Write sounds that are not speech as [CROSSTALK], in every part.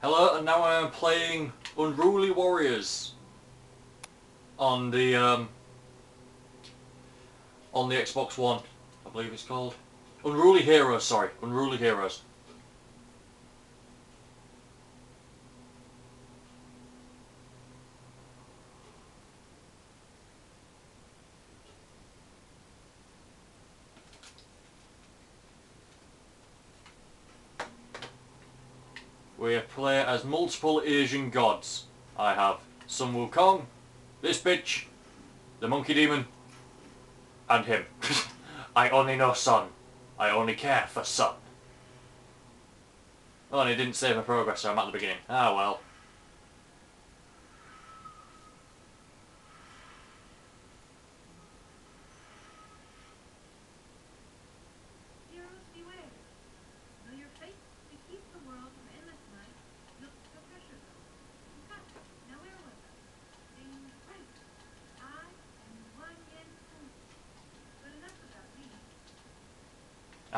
Hello, and now I am playing Unruly Warriors on the um, on the Xbox One, I believe it's called. Unruly Heroes, sorry, Unruly Heroes. We play as multiple Asian gods. I have Sun Wukong, this bitch, the Monkey Demon, and him. [LAUGHS] I only know Sun. I only care for Sun. Oh, and it didn't save my progress, so I'm at the beginning. Ah, well. Heroes beware. Know your fate to keep the world from endless night. Look for pressure zone. Cut. Now where was I? Sing right. I am one yen food. But enough about me.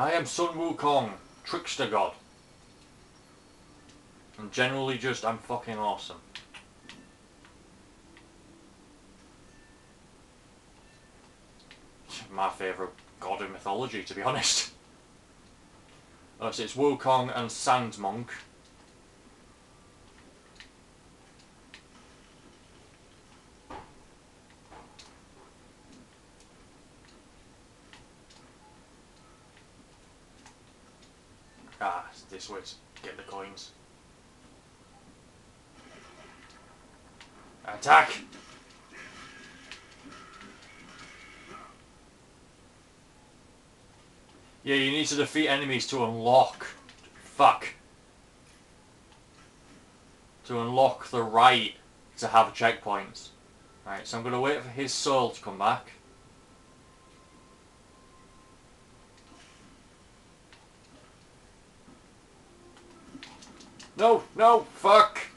I am Sun Wukong, trickster god. And generally just, I'm fucking awesome. My favourite god in mythology, to be honest. Oh, so it's Wukong and Sand Monk. Ah, it's this get the coins. Attack! Yeah, you need to defeat enemies to unlock. Fuck. To unlock the right to have checkpoints. Right, so I'm going to wait for his soul to come back. No, no, fuck!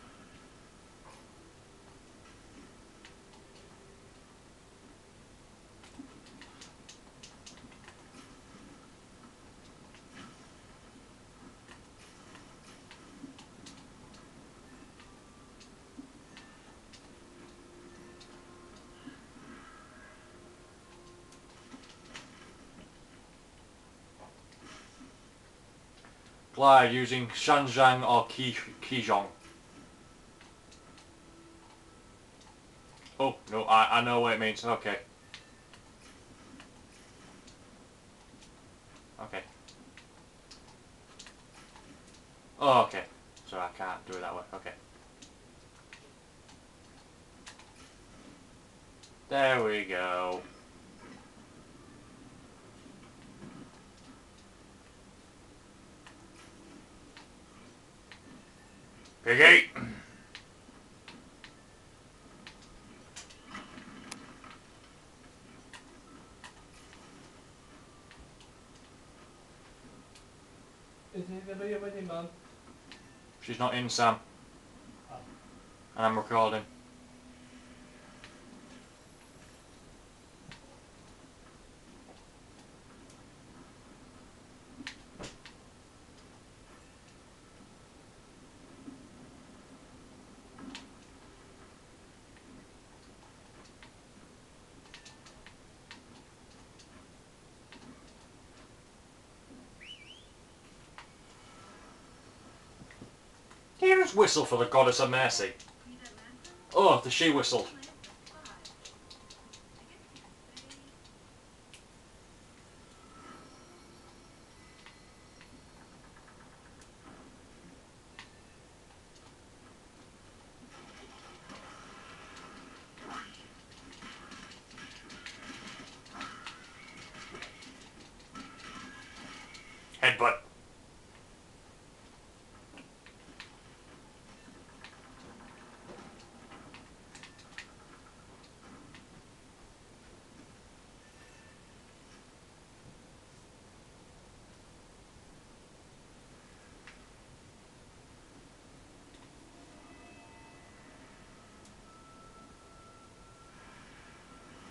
Glide using Sanzang or Ki Kihong. Oh, no, I, I know what it means. Okay. Okay. Oh, okay. So I can't do it that way. Okay. There we go. Piggy! Is video with him, man? She's not in, Sam. Oh. And I'm recording. Here's whistle for the goddess of mercy. Oh, the she say Headbutt.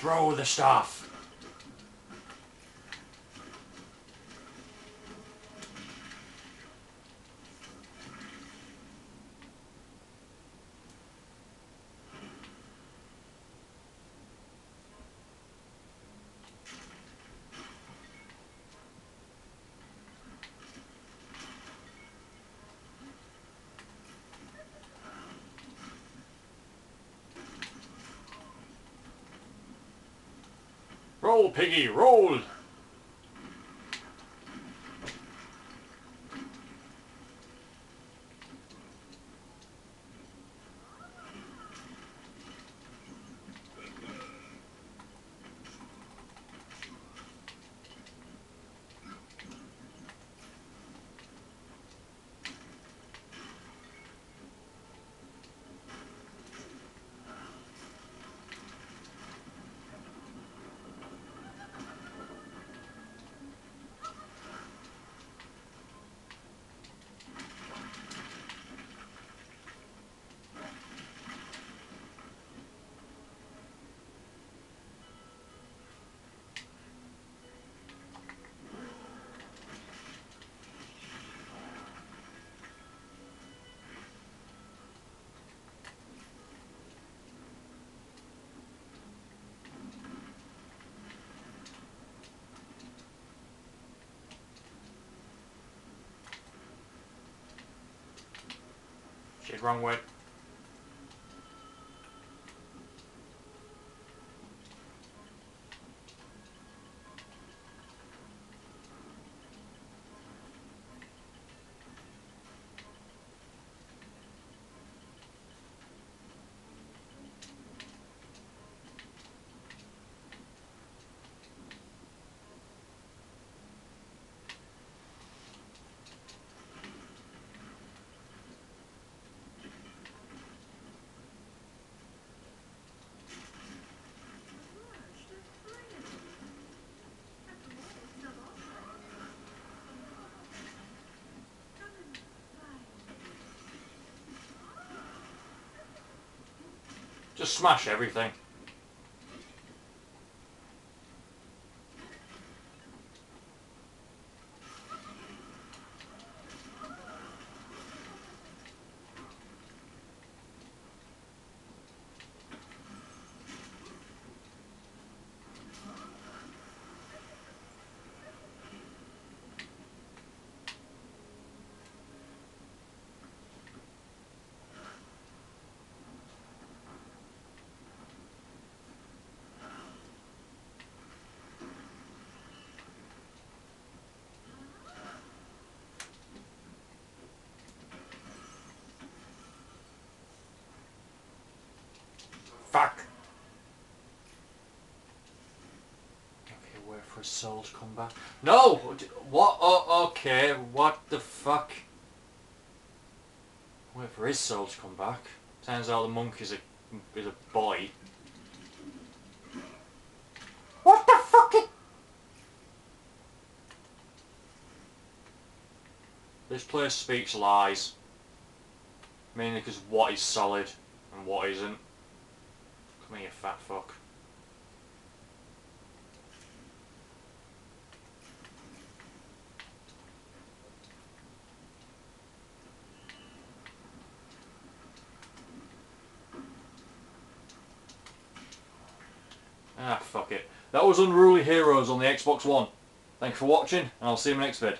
Throw the stuff. Roll, piggy, roll! Wrong way. Just smash everything. Fuck. Okay, wait for his soul to come back. No! What? Oh, okay. What the fuck? Wait for his soul to come back. Turns out the monk is a is a boy. What the fuck? This place speaks lies. Mainly because what is solid and what isn't. Come here, fat fuck. Ah, fuck it. That was Unruly Heroes on the Xbox One. Thanks for watching, and I'll see you in the next vid.